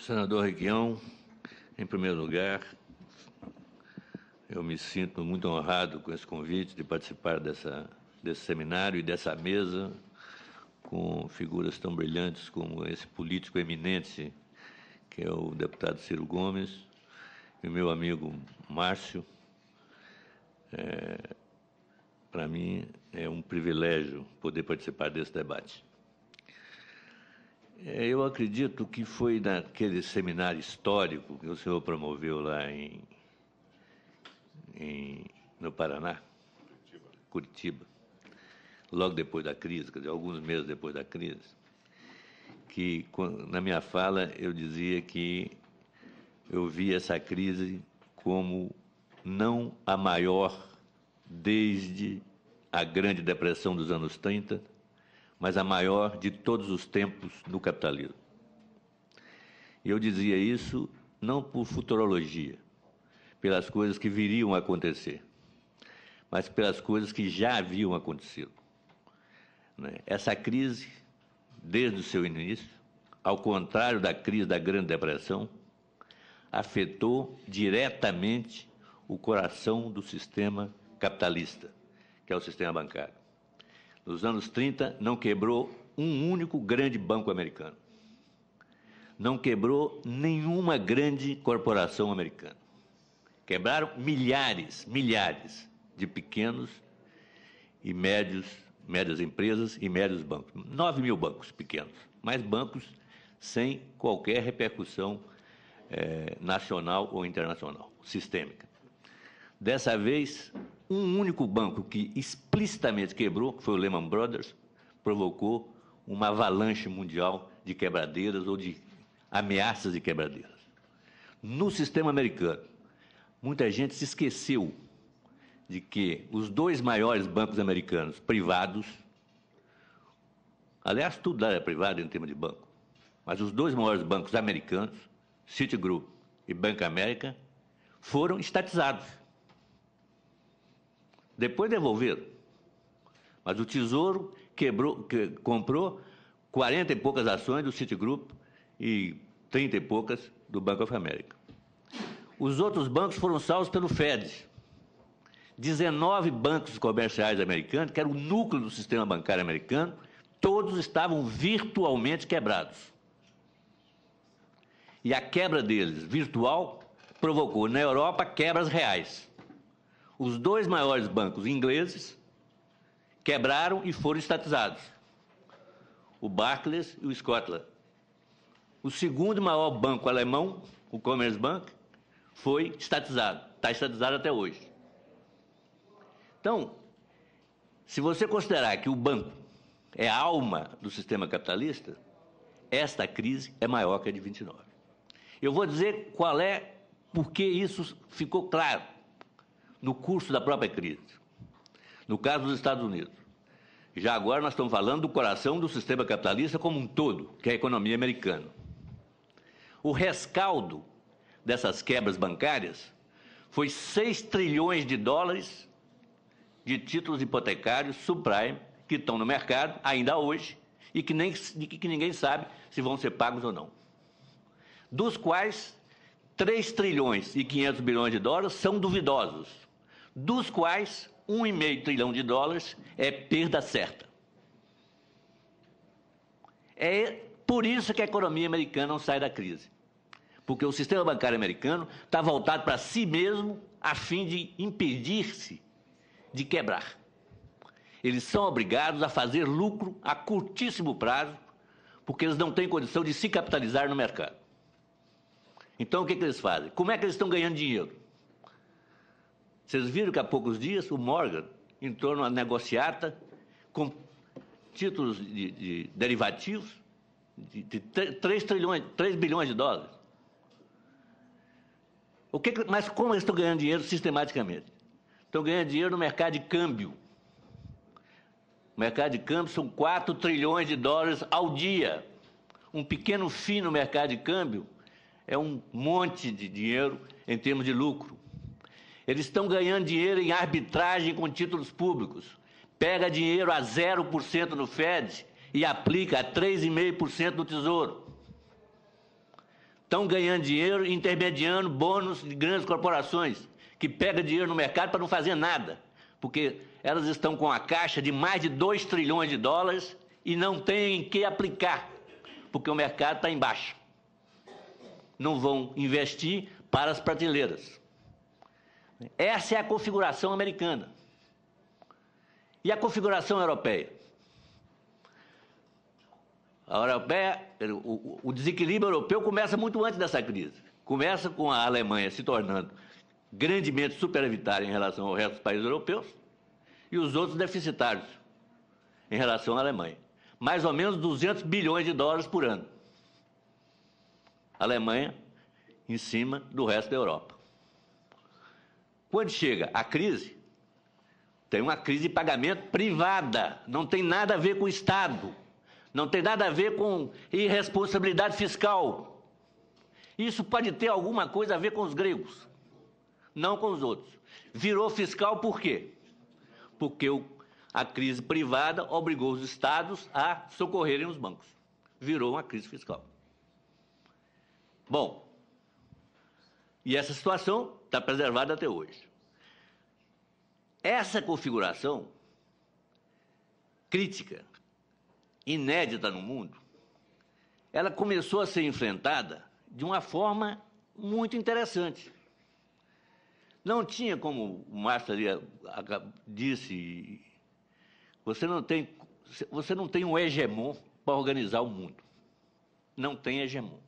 Senador Requião, em primeiro lugar, eu me sinto muito honrado com esse convite de participar dessa, desse seminário e dessa mesa com figuras tão brilhantes como esse político eminente, que é o deputado Ciro Gomes, e o meu amigo Márcio. É, Para mim é um privilégio poder participar desse debate. É, eu acredito que foi naquele seminário histórico que o senhor promoveu lá em, em no Paraná, Curitiba. Curitiba, logo depois da crise, quer dizer, alguns meses depois da crise, que na minha fala eu dizia que eu vi essa crise como não a maior desde a Grande Depressão dos anos 30, mas a maior de todos os tempos no capitalismo. E eu dizia isso não por futurologia, pelas coisas que viriam a acontecer, mas pelas coisas que já haviam acontecido. Né? Essa crise, desde o seu início, ao contrário da crise da Grande Depressão, afetou diretamente o coração do sistema capitalista, que é o sistema bancário. Nos anos 30, não quebrou um único grande banco americano. Não quebrou nenhuma grande corporação americana. Quebraram milhares, milhares de pequenos e médios, médias empresas e médios bancos. 9 mil bancos pequenos, mas bancos sem qualquer repercussão eh, nacional ou internacional, sistêmica. Dessa vez, um único banco que explicitamente quebrou, que foi o Lehman Brothers, provocou uma avalanche mundial de quebradeiras ou de ameaças de quebradeiras. No sistema americano, muita gente se esqueceu de que os dois maiores bancos americanos privados, aliás, tudo lá é privado em termos de banco, mas os dois maiores bancos americanos, Citigroup e Bank America, foram estatizados. Depois devolveram. Mas o Tesouro quebrou, que, comprou 40 e poucas ações do Citigroup e 30 e poucas do Bank of America. Os outros bancos foram salvos pelo Fed. 19 bancos comerciais americanos, que era o núcleo do sistema bancário americano, todos estavam virtualmente quebrados. E a quebra deles, virtual, provocou na Europa quebras reais os dois maiores bancos ingleses quebraram e foram estatizados. O Barclays e o Scotland. O segundo maior banco alemão, o Commerzbank, foi estatizado. Está estatizado até hoje. Então, se você considerar que o banco é a alma do sistema capitalista, esta crise é maior que a de 29. Eu vou dizer qual é, porque isso ficou claro no curso da própria crise. No caso dos Estados Unidos. Já agora nós estamos falando do coração do sistema capitalista como um todo, que é a economia americana. O rescaldo dessas quebras bancárias foi 6 trilhões de dólares de títulos hipotecários subprime que estão no mercado ainda hoje e que, nem, que ninguém sabe se vão ser pagos ou não. Dos quais 3 trilhões e 500 bilhões de dólares são duvidosos dos quais 1,5 trilhão de dólares é perda certa. É por isso que a economia americana não sai da crise. Porque o sistema bancário americano está voltado para si mesmo a fim de impedir-se de quebrar. Eles são obrigados a fazer lucro a curtíssimo prazo, porque eles não têm condição de se capitalizar no mercado. Então, o que, que eles fazem? Como é que eles estão ganhando dinheiro? Vocês viram que há poucos dias o Morgan entrou numa negociata com títulos de, de derivativos de, de 3, trilhões, 3 bilhões de dólares. O que, mas como eles estão ganhando dinheiro sistematicamente? Estão ganhando dinheiro no mercado de câmbio. O mercado de câmbio são 4 trilhões de dólares ao dia. Um pequeno fim no mercado de câmbio é um monte de dinheiro em termos de lucro. Eles estão ganhando dinheiro em arbitragem com títulos públicos. Pega dinheiro a 0% no Fed e aplica a 3,5% no Tesouro. estão ganhando dinheiro intermediando bônus de grandes corporações, que pegam dinheiro no mercado para não fazer nada, porque elas estão com a caixa de mais de 2 trilhões de dólares e não têm em que aplicar, porque o mercado está em baixa. Não vão investir para as prateleiras. Essa é a configuração americana. E a configuração europeia? A europeia, o, o desequilíbrio europeu começa muito antes dessa crise. Começa com a Alemanha se tornando grandemente superavitária em relação ao resto dos países europeus e os outros deficitários em relação à Alemanha. Mais ou menos 200 bilhões de dólares por ano. A Alemanha em cima do resto da Europa. Quando chega a crise, tem uma crise de pagamento privada, não tem nada a ver com o Estado. Não tem nada a ver com irresponsabilidade fiscal. Isso pode ter alguma coisa a ver com os gregos, não com os outros. Virou fiscal por quê? Porque o, a crise privada obrigou os estados a socorrerem os bancos. Virou uma crise fiscal. Bom, e essa situação está preservada até hoje. Essa configuração crítica inédita no mundo, ela começou a ser enfrentada de uma forma muito interessante. Não tinha, como o Márcio disse, você não tem, você não tem um hegemon para organizar o mundo. Não tem hegemon.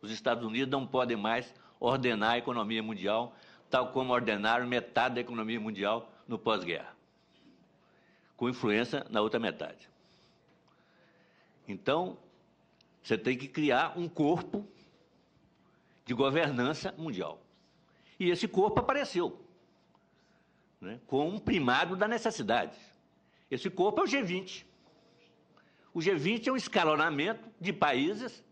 Os Estados Unidos não podem mais ordenar a economia mundial, tal como ordenaram metade da economia mundial no pós-guerra, com influência na outra metade. Então, você tem que criar um corpo de governança mundial. E esse corpo apareceu, né, com um primado da necessidade. Esse corpo é o G20. O G20 é um escalonamento de países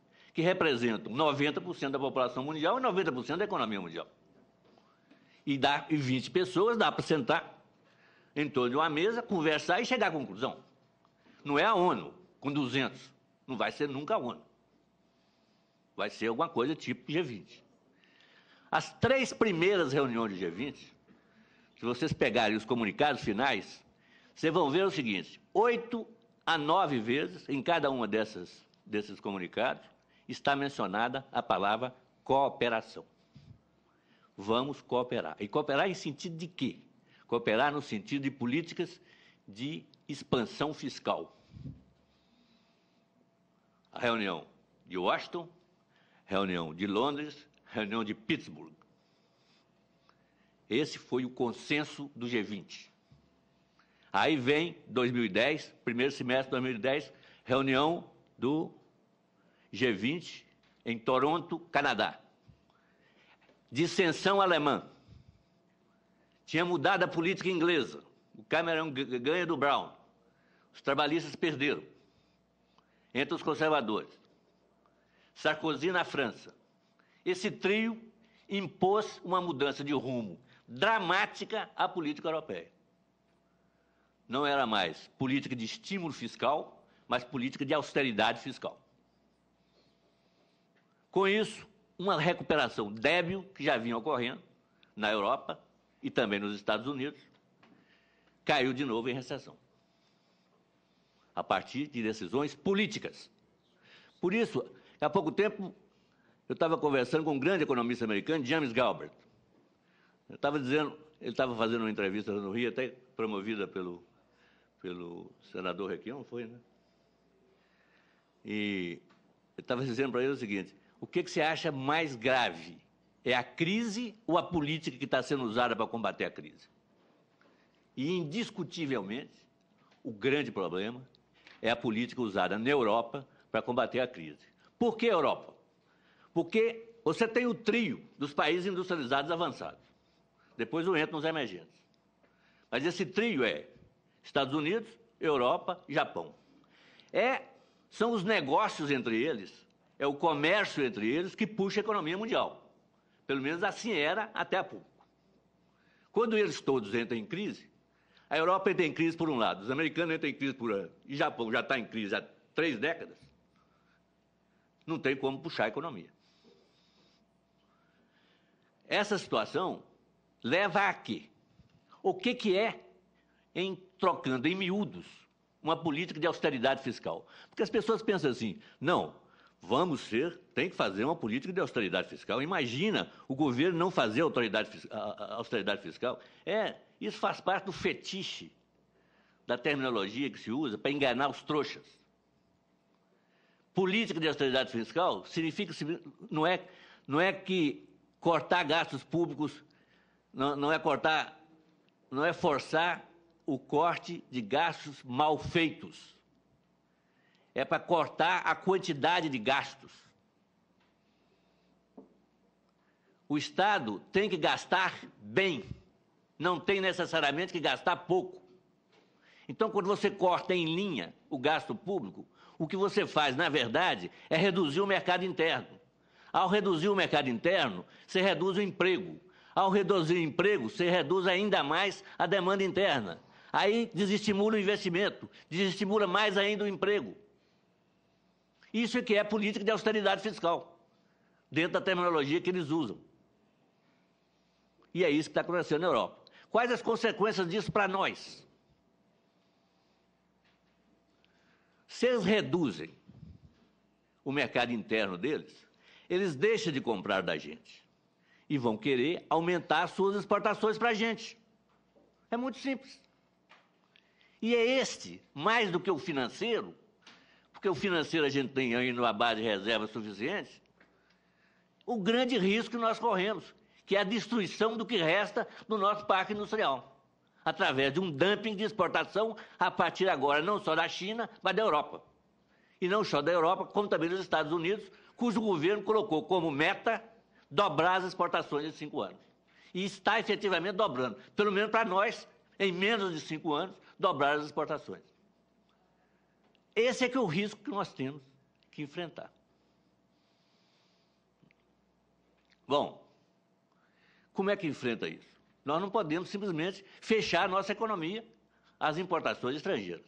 que representam 90% da população mundial e 90% da economia mundial. E, dá, e 20 pessoas dá para sentar em torno de uma mesa, conversar e chegar à conclusão. Não é a ONU, com 200. Não vai ser nunca a ONU. Vai ser alguma coisa tipo G20. As três primeiras reuniões de G20, se vocês pegarem os comunicados finais, vocês vão ver o seguinte: oito a nove vezes em cada uma dessas, desses comunicados está mencionada a palavra cooperação. Vamos cooperar. E cooperar em sentido de quê? Cooperar no sentido de políticas de expansão fiscal a reunião de Washington, reunião de Londres, reunião de Pittsburgh. Esse foi o consenso do G20. Aí vem 2010, primeiro semestre de 2010, reunião do G20 em Toronto, Canadá. Dissensão alemã. Tinha mudado a política inglesa. O Cameron ganha do Brown. Os trabalhistas perderam entre os conservadores. Sarkozy na França. Esse trio impôs uma mudança de rumo dramática à política europeia. Não era mais política de estímulo fiscal, mas política de austeridade fiscal. Com isso, uma recuperação débil que já vinha ocorrendo na Europa e também nos Estados Unidos, caiu de novo em recessão a partir de decisões políticas. Por isso, há pouco tempo, eu estava conversando com um grande economista americano, James Galbert. Eu estava dizendo, ele estava fazendo uma entrevista no Rio, até promovida pelo, pelo senador Requião, foi, né? E eu estava dizendo para ele o seguinte: o que, que você acha mais grave? É a crise ou a política que está sendo usada para combater a crise? E, indiscutivelmente, o grande problema é a política usada na Europa para combater a crise. Por que Europa? Porque você tem o trio dos países industrializados avançados. Depois eu entro nos emergentes. Mas esse trio é Estados Unidos, Europa e Japão. É, são os negócios entre eles, é o comércio entre eles que puxa a economia mundial. Pelo menos assim era até há pouco. Quando eles todos entram em crise, a Europa entra em crise por um lado, os americanos entram em crise por outro, e o Japão já está em crise há três décadas. Não tem como puxar a economia. essa situação leva a quê? O que, que é, em trocando em miúdos, uma política de austeridade fiscal? Porque as pessoas pensam assim, não, vamos ser, tem que fazer uma política de austeridade fiscal. Imagina o governo não fazer austeridade fiscal. É, isso faz parte do fetiche da terminologia que se usa para enganar os trouxas. Política de austeridade fiscal significa não é não é que cortar gastos públicos não, não é cortar não é forçar o corte de gastos mal feitos é para cortar a quantidade de gastos. O Estado tem que gastar bem, não tem necessariamente que gastar pouco. Então, quando você corta em linha o gasto público, o que você faz, na verdade, é reduzir o mercado interno. Ao reduzir o mercado interno, você reduz o emprego. Ao reduzir o emprego, você reduz ainda mais a demanda interna. Aí desestimula o investimento, desestimula mais ainda o emprego. Isso é que é política de austeridade fiscal, dentro da terminologia que eles usam. E é isso que está acontecendo na Europa. Quais as consequências disso para nós? Se eles reduzem o mercado interno deles, eles deixam de comprar da gente e vão querer aumentar suas exportações para a gente. É muito simples. E é este, mais do que o financeiro, porque o financeiro a gente tem aí numa base de reserva suficiente, o grande risco que nós corremos, que é a destruição do que resta do nosso parque industrial, através de um dumping de exportação a partir agora não só da China, mas da Europa. E não só da Europa, como também dos Estados Unidos, cujo governo colocou como meta dobrar as exportações em cinco anos. E está efetivamente dobrando, pelo menos para nós, em menos de cinco anos, dobrar as exportações. Esse é que é o risco que nós temos que enfrentar. Bom, como é que enfrenta isso? Nós não podemos simplesmente fechar a nossa economia às importações estrangeiras,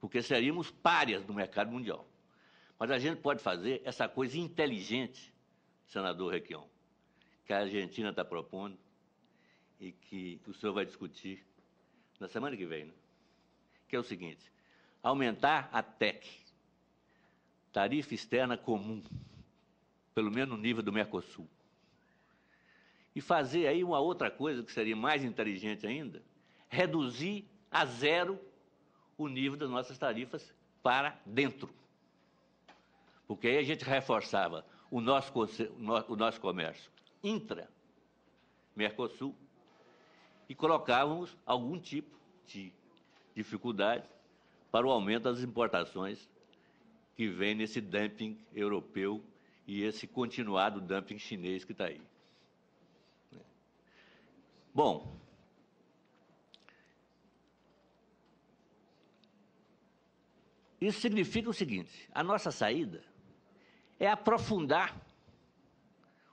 porque seríamos párias do mercado mundial. Mas a gente pode fazer essa coisa inteligente, senador Requião, que a Argentina está propondo e que o senhor vai discutir na semana que vem, né? que é o seguinte: aumentar a TEC, tarifa externa comum, pelo menos no nível do Mercosul. E fazer aí uma outra coisa que seria mais inteligente ainda, reduzir a zero o nível das nossas tarifas para dentro. Porque aí a gente reforçava o nosso, o nosso comércio intra Mercosul e colocávamos algum tipo de dificuldade para o aumento das importações que vem nesse dumping europeu e esse continuado dumping chinês que está aí. Bom, isso significa o seguinte: a nossa saída é aprofundar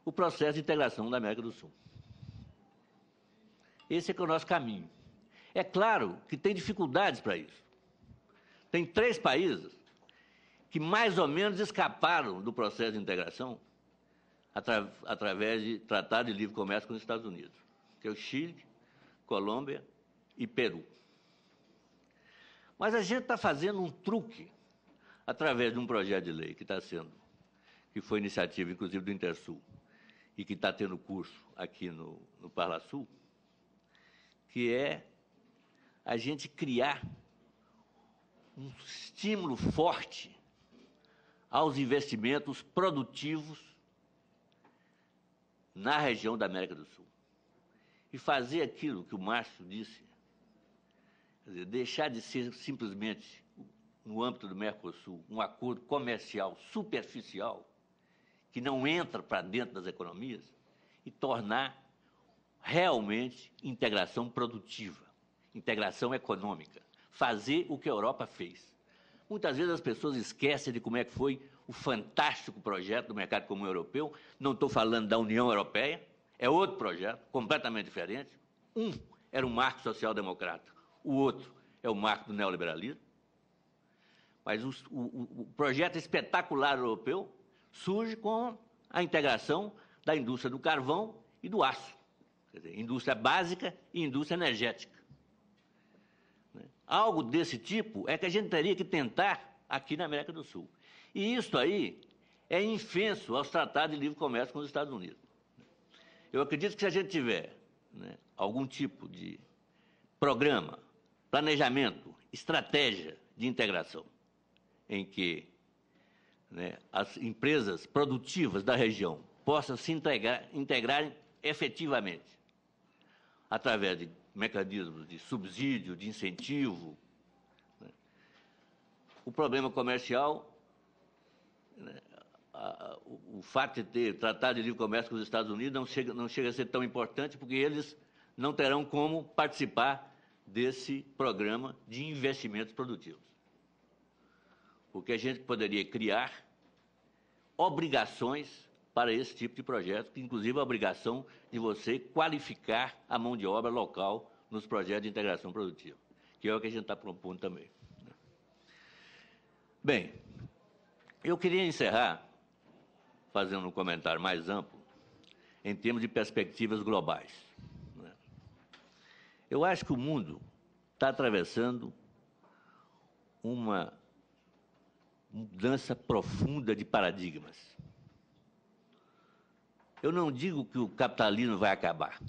o processo de integração da América do Sul. Esse é, é o nosso caminho. É claro que tem dificuldades para isso. Tem três países que mais ou menos escaparam do processo de integração atra através de tratado de livre comércio com os Estados Unidos, que é o Chile, Colômbia e Peru. Mas a gente está fazendo um truque através de um projeto de lei que está sendo, que foi iniciativa, inclusive, do Intersul, e que está tendo curso aqui no, no Parlasul, que é a gente criar um estímulo forte aos investimentos produtivos na região da América do Sul. E fazer aquilo que o Márcio disse, dizer, deixar de ser simplesmente, no âmbito do Mercosul, um acordo comercial superficial, que não entra para dentro das economias, e tornar realmente integração produtiva, integração econômica fazer o que a Europa fez. Muitas vezes as pessoas esquecem de como é que foi o fantástico projeto do mercado comum europeu. Não estou falando da União Europeia, é outro projeto, completamente diferente. Um era o marco social-democrata, o outro é o marco do neoliberalismo. Mas o, o, o projeto espetacular europeu surge com a integração da indústria do carvão e do aço. Quer dizer, indústria básica e indústria energética. Algo desse tipo é que a gente teria que tentar aqui na América do Sul. E isso aí é infenso aos tratados de livre comércio com os Estados Unidos. Eu acredito que se a gente tiver né, algum tipo de programa, planejamento, estratégia de integração, em que né, as empresas produtivas da região possam se integrar, efetivamente através de mecanismos de subsídio, de incentivo. Né. O problema comercial, né, a, o, o, fato de ter tratado de livre comércio com os Estados Unidos não chega, não chega a ser tão importante, porque eles não terão como participar desse programa de investimentos produtivos. Porque a gente poderia criar obrigações para esse tipo de projeto, inclusive a obrigação de você qualificar a mão de obra local nos projetos de integração produtiva, que é o que a gente está propondo também. Né? Bem, eu queria encerrar fazendo um comentário mais amplo em termos de perspectivas globais. Né? Eu acho que o mundo está atravessando uma mudança profunda de paradigmas. Eu não digo que o capitalismo vai acabar,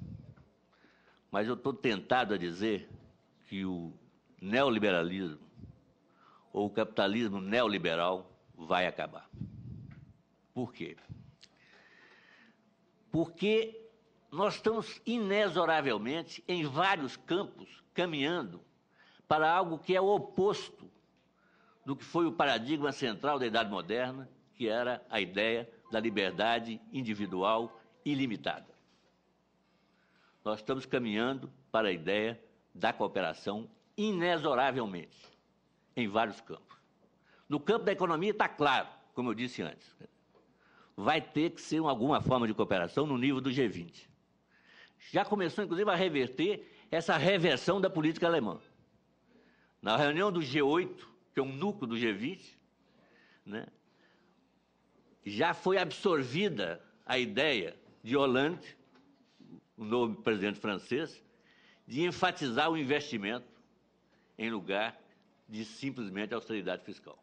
mas eu estou tentado a dizer que o neoliberalismo ou o capitalismo neoliberal vai acabar. Por quê? Porque nós estamos inexoravelmente em vários campos caminhando para algo que é o oposto do que foi o paradigma central da Idade Moderna, que era a ideia da liberdade individual ilimitada. Nós estamos caminhando para a ideia da cooperação inexoravelmente, em vários campos. No campo da economia está claro, como eu disse antes, vai ter que ser alguma forma de cooperação no nível do G20. Já começou, inclusive, a reverter essa reversão da política alemã. Na reunião do G8, que é um núcleo do G20, né, já foi absorvida a ideia de Hollande, o novo presidente francês, de enfatizar o investimento em lugar de simplesmente austeridade fiscal.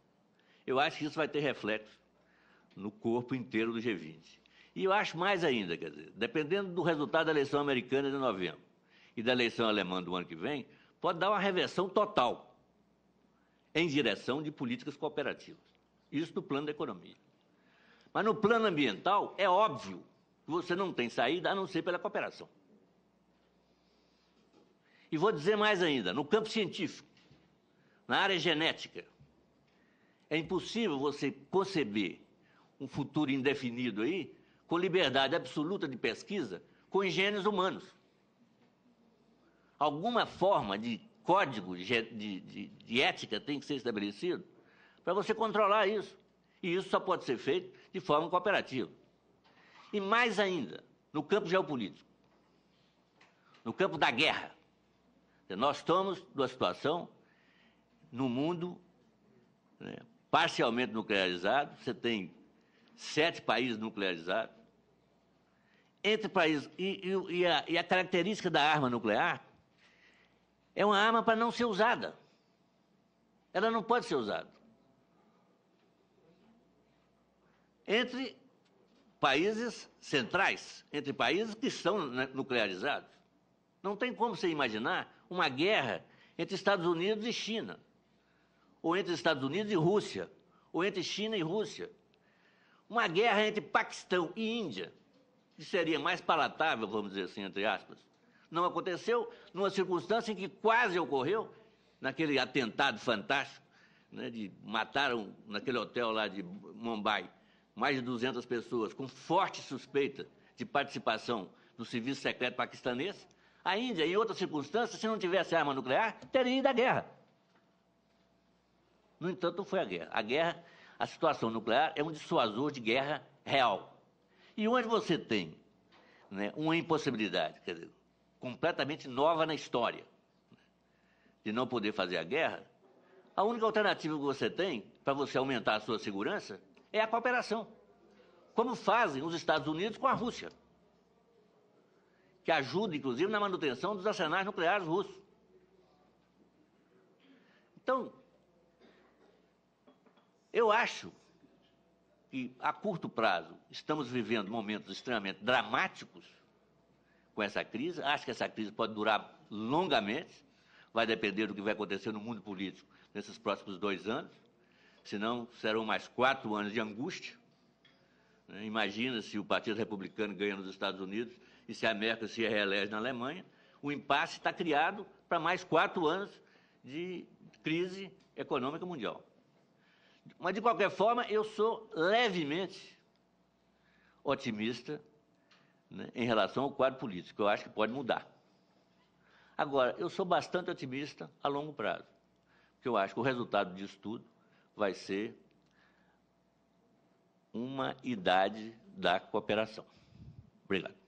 Eu acho que isso vai ter reflexo no corpo inteiro do G20. E eu acho mais ainda, quer dizer, dependendo do resultado da eleição americana de novembro e da eleição alemã do ano que vem, pode dar uma reversão total em direção de políticas cooperativas. Isso no plano da economia. Mas no plano ambiental, é óbvio que você não tem saída a não ser pela cooperação. E vou dizer mais ainda: no campo científico, na área genética, é impossível você conceber um futuro indefinido aí com liberdade absoluta de pesquisa com engenhos humanos. Alguma forma de código de, de, de ética tem que ser estabelecido para você controlar isso. E isso só pode ser feito de forma cooperativa. E mais ainda, no campo geopolítico, no campo da guerra. Nós estamos numa situação no mundo né, parcialmente nuclearizado, você tem sete países nuclearizados. Entre países. E, e, e, a, e a característica da arma nuclear é uma arma para não ser usada. Ela não pode ser usada. Entre países centrais, entre países que estão nuclearizados. Não tem como você imaginar uma guerra entre Estados Unidos e China, ou entre Estados Unidos e Rússia, ou entre China e Rússia. Uma guerra entre Paquistão e Índia, que seria mais palatável, vamos dizer assim, entre aspas, não aconteceu numa circunstância em que quase ocorreu, naquele atentado fantástico, né, de mataram naquele hotel lá de Mumbai mais de 200 pessoas, com forte suspeita de participação do serviço secreto paquistanês. A Índia, em outras circunstâncias, se não tivesse arma nuclear, teria ido à guerra. No entanto, não foi a guerra. A guerra, a situação nuclear é um dissuasor de guerra real. E onde você tem né, uma impossibilidade, quer dizer, completamente nova na história, de não poder fazer a guerra, a única alternativa que você tem para você aumentar a sua segurança é a cooperação. Como fazem os Estados Unidos com a Rússia. que ajuda, inclusive, na manutenção dos arsenais nucleares russos. Então, eu acho que, a curto prazo, estamos vivendo momentos extremamente dramáticos com essa crise. Acho que essa crise pode durar longamente, vai depender do que vai acontecer no mundo político nesses próximos dois anos, senão serão mais quatro anos de angústia. Né? Imagina se o Partido Republicano ganha nos Estados Unidos e se a Merkel se reelege na Alemanha, o impasse está criado para mais quatro anos de crise econômica mundial. Mas, de qualquer forma, eu sou levemente otimista né, em relação ao quadro político. Eu acho que pode mudar. Agora, eu sou bastante otimista a longo prazo, porque eu acho que o resultado disso tudo vai ser uma idade da cooperação. Obrigado.